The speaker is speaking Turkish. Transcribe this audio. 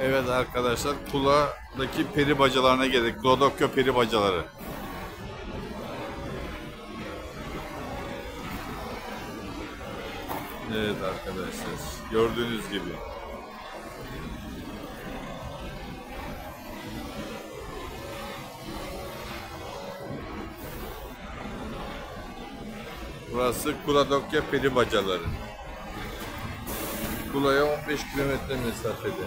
Evet arkadaşlar Kula'daki peri bacalarına geldik. Klodokyo peri bacaları. Evet arkadaşlar gördüğünüz gibi. Burası Kuladokya peri bacaları. Kula'ya 15 kilometre mesafede.